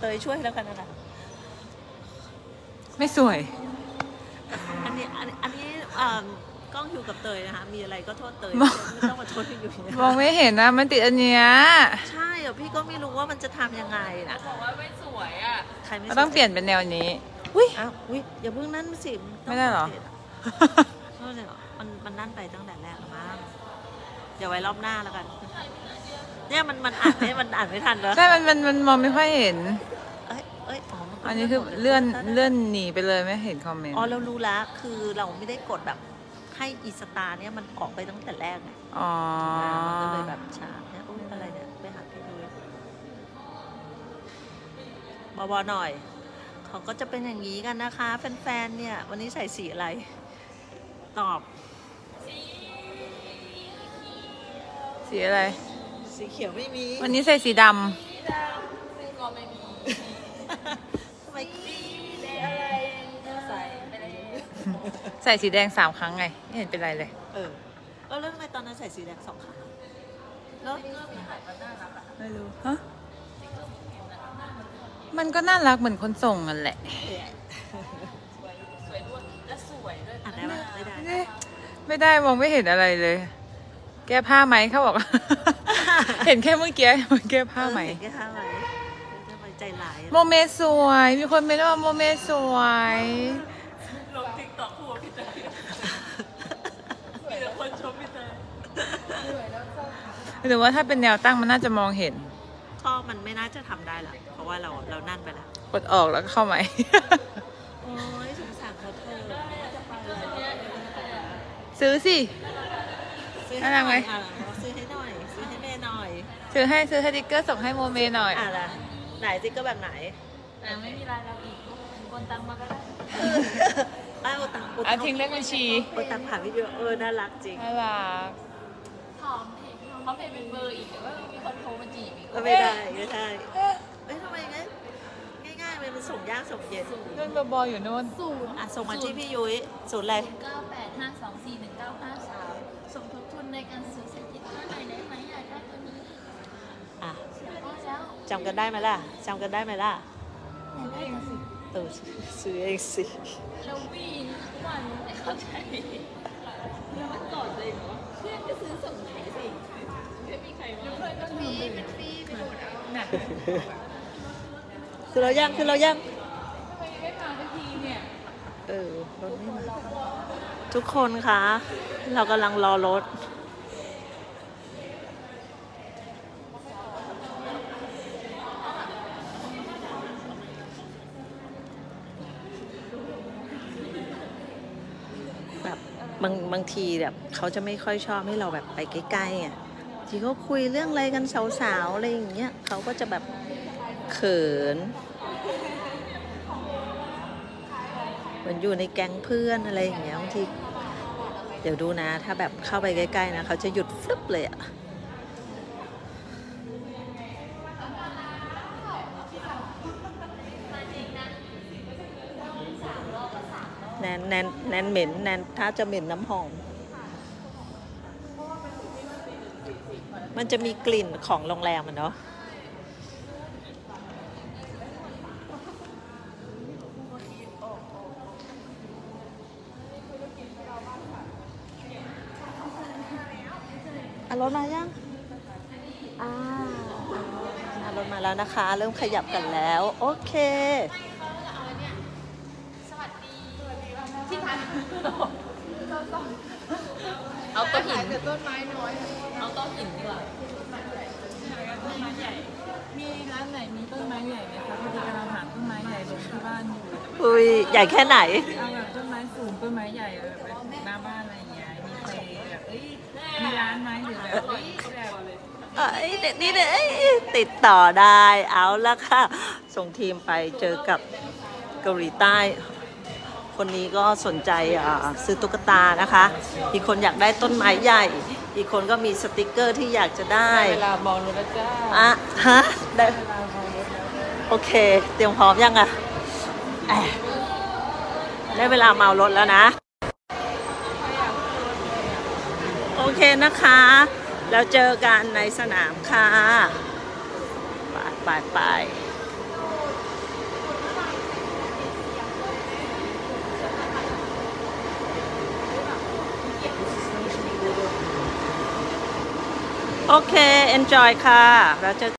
เตยช่วยแล้วกันนะคะไม่สวย อันนี้อันนี้อันนี้อ่ากล้องอยู่กับเตยนะคะ มีอะไรก็โทษเตยมอง ไม่ต้องมาโทษพี่อยู่นะมองไม่เห็นนะมันติดอันเนี้ยใช่เหรอพี่ก็ไม่รู้ว่ามันจะทำยังไงนะบอกว่าไม่สวยอะ ใครไม่เราต้องสเปลี่ยนเป็นแนวนี้ อุ้ย อ้าวอุ้ยอย่าเพิ่งนั่นสิไม่ได้เหรอไม่ได้เหรอมันมันนั่นไปตั้งแต่แรกแล้วมั้ง เดี๋ยวไว้รอบหน้าแล้วกัน เนี่ยมันมันอ่านไม่มันอ่านไม่ทันเหรอใช่ มันมันมันมองไม่ค่อยเห็น เอ้ยเอ้ยอ๋อมันก็อันนี้คือเลื่อนเลื่อนหนีไปเลยไม่เห็นคอมเมนต์ อ๋อเรารู้แล้วคือเราไม่ได้กดแบบให้อีสตาร์เนี่ยมันออกไปตั้งแต่แรกไง อ๋อมันก็เลยแบบช้าเนี่ยอุ้ยอะไรเนี่ย ไปหาพี่ดูบอๆหน่อย เขาก็จะเป็นอย่างนี้กันนะคะ แฟนๆ เนี่ย วันนี้ใส่สีอะไร ตอบ สีอะไร สีเขียวไม่มีวันนี้ใส่สีดซึ่งก็ไม่มีทำไมอะไรก็ใส่ไปเลยำใส่สีแดงสามครั้งไง ไม่เห็นเป็นไรเลย เออก็เรื่องอะไรตอนนั้นใส่สีแดงสองครั้งแล้วไม่รู้ฮะ มันก็น่ารักเหมือนคนส่งนั่นแหละสวยด้วยและสวยด้วย อ่านได้ไหมไม่ได้ไม่ได้ไม่ได้มองไม่เห็นอะไรเลย แก้ผ้าไหมเขาบอก เห็นแค่เมื่อกี้มันแก้ผ้าไหมเออเห็นแค่ผ้าไหมทำไมใจร้ายอะโมเมสวย มีคนเมนว่าโมเมสวยลงติ๊กต็อกคู่กับพี่เตยมีแต่คนชมพี่เตยหรือว่าถ้าเป็นแนวตั้งมันน่าจะมองเห็นก็มันไม่น่าจะทำได้ละเพราะว่าเราเรานั่นไปแล้วกดออกแล้วก็เข้าไหมโอ้ยสงสารเขาเธอจะไปเลยซื้อสิซื้อ น่ารักไหมอะซื้อให้หน่อย ซื้อให้แม่หน่อย ซื้อให้ซื้อสติ๊กเกอร์ส่งให้โมเมหน่อย อะล่ะไหนสติ๊กเก็แบบไหนแต่ไม่มีรายละเอียดโอนตังมาก็ได้อ้าวตังค์อะทิ้งเลขบัญชีโอนตังค์ผ่านวิดีโอเออน่ารักจริงน่ารักหอมเพจเขาเพจเป็นเบอร์อีกแต่ว่ามีคนโทรมาจีบอีกก็ไม่ได้ไม่ได้เอ้ยทำไมงั้นง่ายๆมันส่งยากส่งเย็นนุ่นบอๆอยู่นู่นศูนย์อะส่งมาที่พี่ยุ้ยศูนย์อะไรเก้าแปดห้าสองสี่หนึ่งเก้าห้าสาม สมทบทุนในการซื้อสติ๊กเกอร์หน่อยได้ไหมอยากได้ตัวนี้อะอยากได้แล้วจำกันได้ไหมล่ะจำกันได้ไหมล่ะอยากได้ตัวสิเออซื้อเองสิแล้ววีนทุกวันไม่เข้าใจแล้วมันต่อเลยเหรอเพื่อนก็ซื้อส่งไหนสิไม่มีใครมาเพื่อนก็มีเป็นฟรีไปโดดเอาหนักคือเรายังคือเรายังทำไมไม่มาสักทีเนี่ยเออรถไม่มา ทุกคนคะ เรากำลังรอรถ แบบบางบางทีแบบเขาจะไม่ค่อยชอบให้เราแบบไปใกล้ๆอะที่เขาคุยเรื่องอะไรกันสาวๆอะไรอย่างเงี้ยเขาก็จะแบบเขิน มือนอยู่ในแก๊งเพื่อนอะไรอย่างเงี้ยบางทีเดี๋ยวดูนะ ถ้าแบบเข้าไปใกล้ๆนะเขาจะหยุดฟึบเลยอะแนนแนนแนนเหม็นแนนถ้าจะเหม็นน้ำหอม มันจะมีกลิ่นของโรงแรมอะเนาะ รถมายังอ่าอารถมาแล้วนะคะ เริ่มขยับกันแล้ว โอเคเอาโต๊ะหินต้นไม้น้อย เอาโต๊ะหินดีกว่ามีร้านไหนมีต้นไม้ใหญ่ไหมคะพอดีกำลังหาต้นไม้ใหญ่ลงที่บ้านอยู่อุ้ยใหญ่แค่ไหน เอ้ยแบบเด็กนี่เอ้ติดต่อได้เอาละค่ะ ส่งทีมไปเจอกับเกาหลีใต้ คนนี้ก็สนใจซื้อตุ๊กตานะคะ อีกคนอยากได้ต้นไม้ใหญ่ อีกคนก็มีสติกเกอร์ที่อยากจะได้เวลามองรู้แล้วจ้าอะฮะได้โอเค เตรียมพร้อมยังอะแอะได้เวลาเมารถแล้วนะ โอเคนะคะ แล้วเจอกันในสนามค่ะไปไปไปโอเค enjoy ค่ะ แล้วเจอ